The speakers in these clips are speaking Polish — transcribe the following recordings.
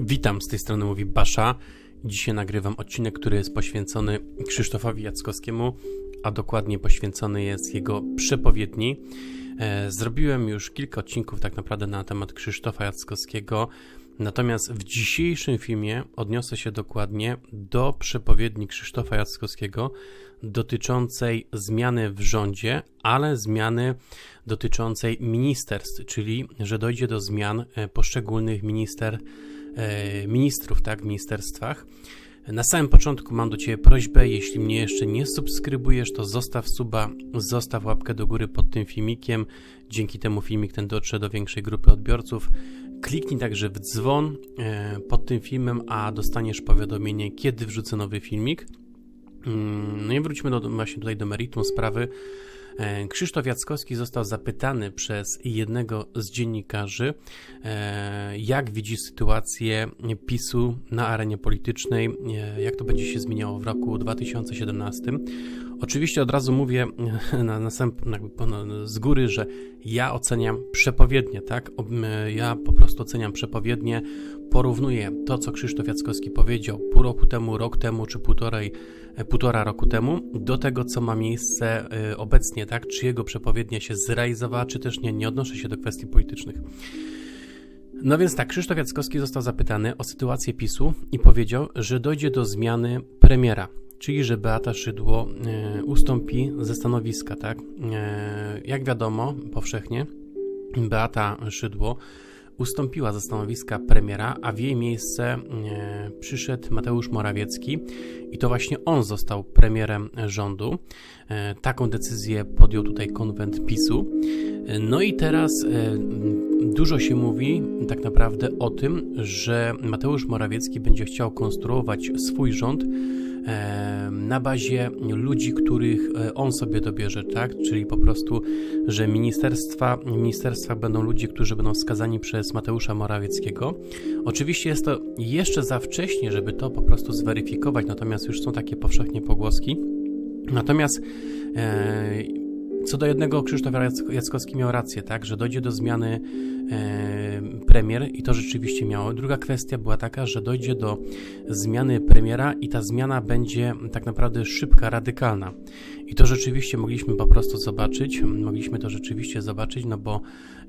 Witam, z tej strony mówi Basza. Dzisiaj nagrywam odcinek, który jest poświęcony Krzysztofowi Jackowskiemu, a dokładnie poświęcony jest jego przepowiedni. E, zrobiłem już kilka odcinków tak naprawdę na temat Krzysztofa Jackowskiego, natomiast w dzisiejszym filmie odniosę się dokładnie do przepowiedni Krzysztofa Jackowskiego dotyczącej zmiany w rządzie, ale zmiany dotyczącej ministerstw, czyli że dojdzie do zmian e, poszczególnych minister E, ministrów, tak, w ministerstwach. Na samym początku mam do Ciebie prośbę, jeśli mnie jeszcze nie subskrybujesz, to zostaw suba, zostaw łapkę do góry pod tym filmikiem. Dzięki temu filmik ten dotrze do większej grupy odbiorców. Kliknij także w dzwon e, pod tym filmem, a dostaniesz powiadomienie, kiedy wrzucę nowy filmik. Mm, no i wróćmy do, właśnie tutaj do meritum sprawy. E, Krzysztof Jackowski został zapytany przez jednego z dziennikarzy, e, jak widzi sytuację PiSu na arenie politycznej, e, jak to będzie się zmieniało w roku 2017. Oczywiście od razu mówię na, z góry, że ja oceniam przepowiednie, tak? Ja po prostu oceniam przepowiednie, porównuję to, co Krzysztof Jackowski powiedział pół roku temu, rok temu czy półtorej, półtora roku temu, do tego, co ma miejsce obecnie, tak? Czy jego przepowiednia się zrealizowała, czy też nie. Nie odnoszę się do kwestii politycznych. No więc tak, Krzysztof Jackowski został zapytany o sytuację PiSu i powiedział, że dojdzie do zmiany premiera czyli że Beata Szydło e, ustąpi ze stanowiska, tak? E, jak wiadomo, powszechnie, Beata Szydło ustąpiła ze stanowiska premiera, a w jej miejsce e, przyszedł Mateusz Morawiecki i to właśnie on został premierem rządu. Taką decyzję podjął tutaj konwent PiSu. No i teraz dużo się mówi tak naprawdę o tym, że Mateusz Morawiecki będzie chciał konstruować swój rząd na bazie ludzi, których e, on sobie dobierze, tak? Czyli po prostu, że ministerstwa, ministerstwa będą ludzie, którzy będą wskazani przez Mateusza Morawieckiego. Oczywiście jest to jeszcze za wcześnie, żeby to po prostu zweryfikować, natomiast już są takie powszechnie pogłoski. Natomiast e, co do jednego, Krzysztof Jackowski miał rację, tak, że dojdzie do zmiany e, premier i to rzeczywiście miało. Druga kwestia była taka, że dojdzie do zmiany premiera i ta zmiana będzie tak naprawdę szybka, radykalna. I to rzeczywiście mogliśmy po prostu zobaczyć, mogliśmy to rzeczywiście zobaczyć, no bo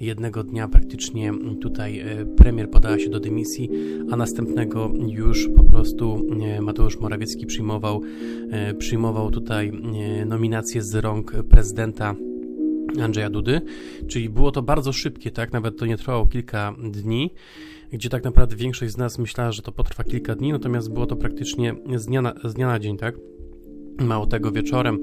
jednego dnia praktycznie tutaj e, premier podała się do dymisji, a następnego już po prostu e, Mateusz Morawiecki przyjmował, e, przyjmował tutaj nominację z rąk prezydenta Andrzeja Dudy, czyli było to bardzo szybkie, tak, nawet to nie trwało kilka dni, gdzie tak naprawdę większość z nas myślała, że to potrwa kilka dni, natomiast było to praktycznie z dnia na, z dnia na dzień, tak. Mało tego wieczorem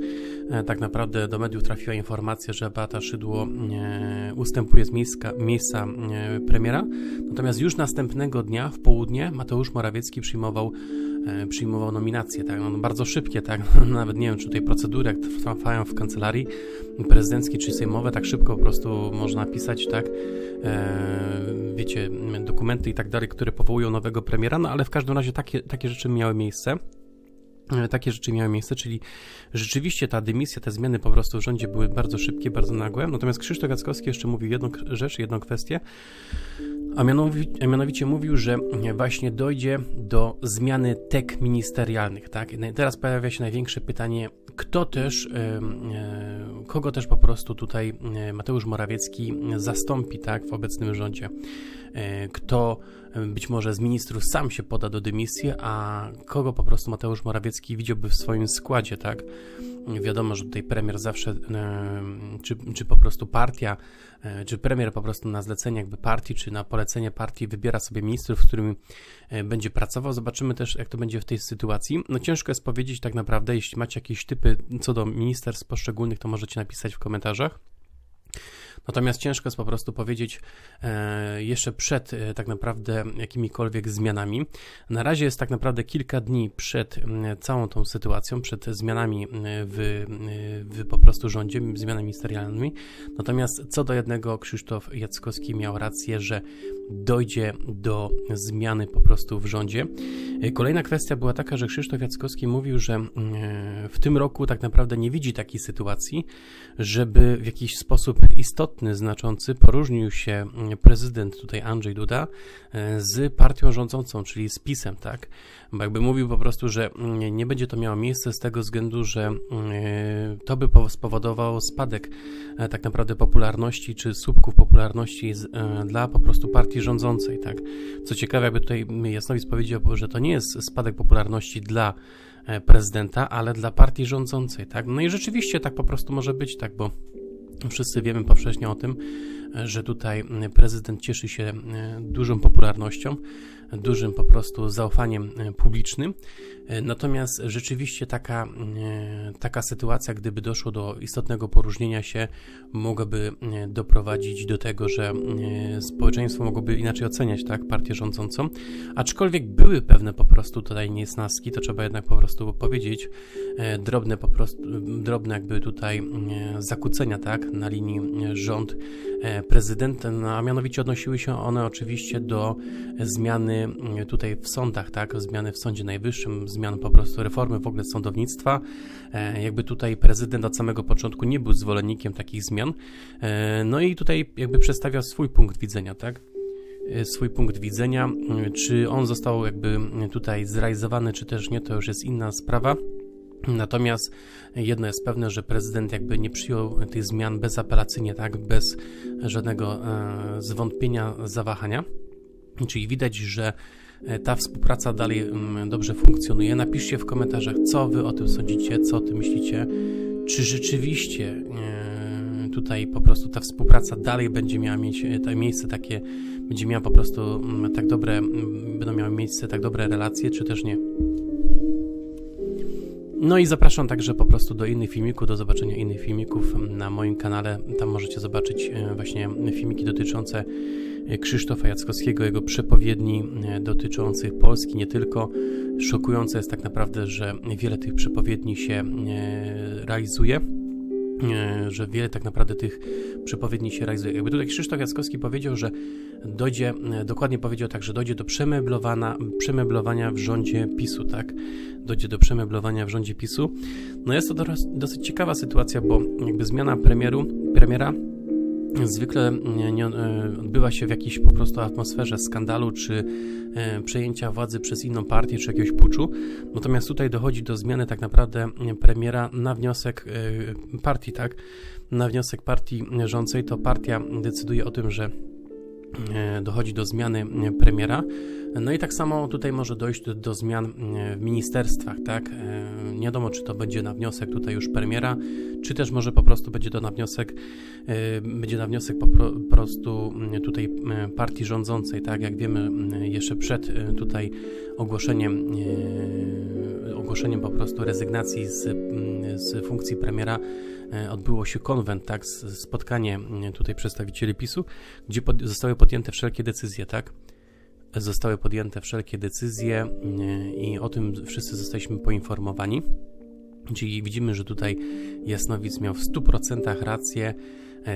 e, tak naprawdę do mediów trafiła informacja, że Beata Szydło e, ustępuje z miejsca, miejsca e, premiera. Natomiast już następnego dnia w południe Mateusz Morawiecki przyjmował, przyjmował nominacje. Tak? No, bardzo szybkie, tak? nawet nie wiem, czy tutaj procedury jak trwają w kancelarii prezydenckiej czy sejmowe, tak szybko po prostu można pisać, tak? wiecie, dokumenty i tak dalej, które powołują nowego premiera, no ale w każdym razie takie, takie rzeczy miały miejsce. E, takie rzeczy miały miejsce, czyli rzeczywiście ta dymisja, te zmiany po prostu w rządzie były bardzo szybkie, bardzo nagłe. Natomiast Krzysztof Jackowski jeszcze mówił jedną rzecz, jedną kwestię, a mianowicie, a mianowicie mówił, że właśnie dojdzie do zmiany tek ministerialnych. Tak? Teraz pojawia się największe pytanie, kto też, e, kogo też po prostu tutaj e, Mateusz Morawiecki zastąpi tak, w obecnym rządzie. Kto być może z ministrów sam się poda do dymisji, a kogo po prostu Mateusz Morawiecki widziałby w swoim składzie, tak? Wiadomo, że tutaj premier zawsze, czy, czy po prostu partia, e, czy premier po prostu na zlecenie jakby partii, czy na polecenie partii wybiera sobie ministrów, z którymi e, będzie pracował. Zobaczymy też, jak to będzie w tej sytuacji. No ciężko jest powiedzieć tak naprawdę, jeśli macie jakieś typy co do ministerstw poszczególnych, to możecie napisać w komentarzach. Natomiast ciężko jest po prostu powiedzieć e, jeszcze przed e, tak naprawdę jakimikolwiek zmianami. Na razie jest tak naprawdę kilka dni przed całą tą sytuacją, przed zmianami w, w po prostu rządzie, zmianami ministerialnymi. Natomiast co do jednego, Krzysztof Jackowski miał rację, że dojdzie do zmiany po prostu w rządzie. E, kolejna kwestia była taka, że Krzysztof Jackowski mówił, że w tym roku tak naprawdę nie widzi takiej sytuacji, żeby w jakiś sposób istotny istotny, znaczący, poróżnił się prezydent tutaj Andrzej Duda z partią rządzącą, czyli z PiSem, tak? Bo jakby mówił po prostu, że nie będzie to miało miejsce z tego względu, że to by spowodowało spadek tak naprawdę popularności czy słupków popularności dla po prostu partii rządzącej, tak? Co ciekawe, jakby tutaj Jasnowic powiedział, że to nie jest spadek popularności dla e, prezydenta, ale dla partii rządzącej, tak? No i rzeczywiście tak po prostu może być, tak, bo wszyscy wiemy powszechnie o tym, że tutaj prezydent cieszy się e, dużą popularnością, dużym po prostu zaufaniem publicznym. Natomiast rzeczywiście taka, taka sytuacja, gdyby doszło do istotnego poróżnienia się, mogłaby doprowadzić do tego, że społeczeństwo mogłoby inaczej oceniać tak, partię rządzącą. Aczkolwiek były pewne po prostu tutaj niesnaski, to trzeba jednak po prostu powiedzieć, drobne po prostu, drobne jakby tutaj zakłócenia tak, na linii rząd prezydent, no, a mianowicie odnosiły się one oczywiście do zmiany tutaj w sądach, tak, zmiany w Sądzie Najwyższym, zmian po prostu reformy w ogóle sądownictwa. E, jakby tutaj prezydent od samego początku nie był zwolennikiem takich zmian. E, no i tutaj jakby przedstawia swój punkt widzenia, tak? E, swój punkt widzenia. Czy on został jakby tutaj zrealizowany, czy też nie, to już jest inna sprawa. Natomiast jedno jest pewne, że prezydent jakby nie przyjął tych zmian bezapelacyjnie, tak, bez żadnego zwątpienia, zawahania. Czyli widać, że E, ta współpraca dalej mm, dobrze funkcjonuje. Napiszcie w komentarzach, co wy o tym sądzicie, co o tym myślicie. Czy rzeczywiście e, tutaj po prostu ta współpraca dalej będzie miała mieć e, miejsce takie, będzie miała po prostu mm, tak dobre, mm, będą miały miejsce tak dobre relacje, czy też nie. No i zapraszam także po prostu do innych filmików, do zobaczenia innych filmików na moim kanale. Tam możecie zobaczyć właśnie filmiki dotyczące Krzysztofa Jackowskiego, jego przepowiedni e, dotyczących Polski, nie tylko. Szokujące jest tak naprawdę, że wiele tych przepowiedni się e, realizuje e, że wiele tak naprawdę tych przepowiedni się realizuje. Jakby tutaj Krzysztof Jackowski powiedział, że dojdzie, dokładnie powiedział tak, że dojdzie do przemeblowania, przemeblowania w rządzie PiSu, tak? Dojdzie do przemeblowania w rządzie PiSu. No jest to dosyć ciekawa sytuacja, bo jakby zmiana premieru, premiera zwykle nie, nie, e, odbywa się w jakiejś po prostu atmosferze skandalu czy e, przejęcia władzy przez inną partię czy jakiegoś puczu. Natomiast tutaj dochodzi do zmiany tak naprawdę premiera na wniosek e, partii, tak? Na wniosek partii rządzącej to partia decyduje o tym, że dochodzi do zmiany premiera. No i tak samo tutaj może dojść do, do, zmian w ministerstwach, tak? Nie wiadomo, czy to będzie na wniosek tutaj już premiera, czy też może po prostu będzie to na wniosek, będzie na wniosek po prostu tutaj partii rządzącej, tak? Jak wiemy, jeszcze przed tutaj ogłoszeniem, ogłoszeniem po prostu rezygnacji z, z funkcji premiera odbyło się konwent, tak? Spotkanie tutaj przedstawicieli PiSu, gdzie pod, zostały podjęte wszelkie decyzje, tak? zostały podjęte wszelkie decyzje e, i o tym wszyscy zostaliśmy poinformowani. Czyli widzimy, że tutaj Jasnowic miał w 100% rację e,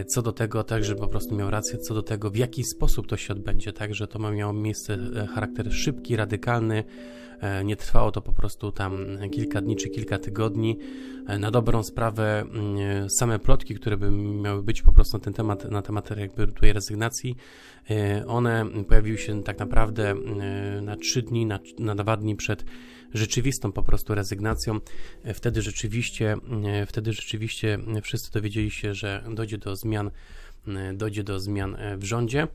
co do tego, także po prostu miał rację co do tego, w jaki sposób to się odbędzie, tak, że to ma miało miejsce e, charakter szybki, radykalny, E, nie trwało to po prostu tam kilka dni czy kilka tygodni. E, na dobrą sprawę mm, same plotki, które by miały być po prostu na ten temat, na temat jakby tutaj rezygnacji, e, one pojawiły się tak naprawdę na trzy dni, na, na dwa dni przed rzeczywistą po prostu rezygnacją. Wtedy rzeczywiście, wtedy rzeczywiście wszyscy dowiedzieli się, że dojdzie do zmian, dojdzie do zmian w rządzie.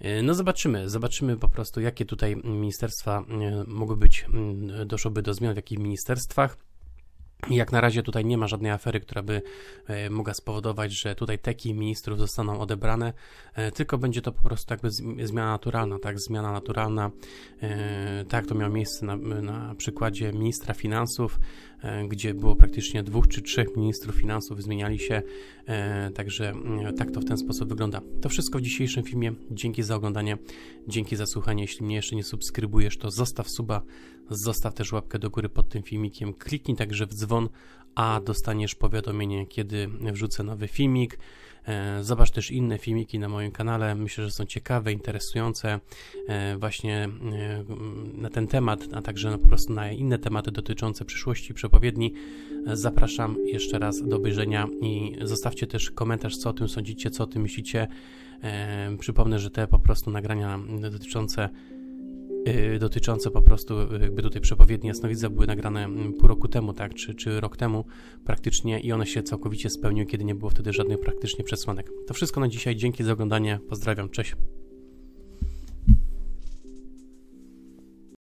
E, no zobaczymy, zobaczymy po prostu, jakie tutaj ministerstwa e, mogły być, doszłoby do zmian w jakich ministerstwach. Jak na razie tutaj nie ma żadnej afery, która by e, mogła spowodować, że tutaj teki ministrów zostaną odebrane, e, tylko będzie to po prostu jakby zmiana naturalna, tak, zmiana naturalna, e, tak to miało miejsce na, na przykładzie ministra finansów, gdzie było praktycznie dwóch czy trzech ministrów finansów, zmieniali się, także tak to w ten sposób wygląda. To wszystko w dzisiejszym filmie, dzięki za oglądanie, dzięki za słuchanie, jeśli mnie jeszcze nie subskrybujesz, to zostaw suba, zostaw też łapkę do góry pod tym filmikiem, kliknij także w dzwonek, dzwon, a dostaniesz powiadomienie, kiedy wrzucę nowy filmik. E, zobacz też inne filmiki na moim kanale. Myślę, że są ciekawe, interesujące e, właśnie e, na ten temat, a także po prostu na inne tematy dotyczące przyszłości przepowiedni. Zapraszam jeszcze raz do obejrzenia i zostawcie też komentarz, co o tym sądzicie, co o tym myślicie. Przypomnę, że te po prostu nagrania dotyczące dotyczące po prostu y, jakby tutaj przepowiedni jasnowidza były nagrane mm, pół roku temu, tak, czy, czy rok temu praktycznie i one się całkowicie spełniły, kiedy nie było wtedy żadnych praktycznie przesłanek. To wszystko na dzisiaj, dzięki za oglądanie, pozdrawiam, cześć.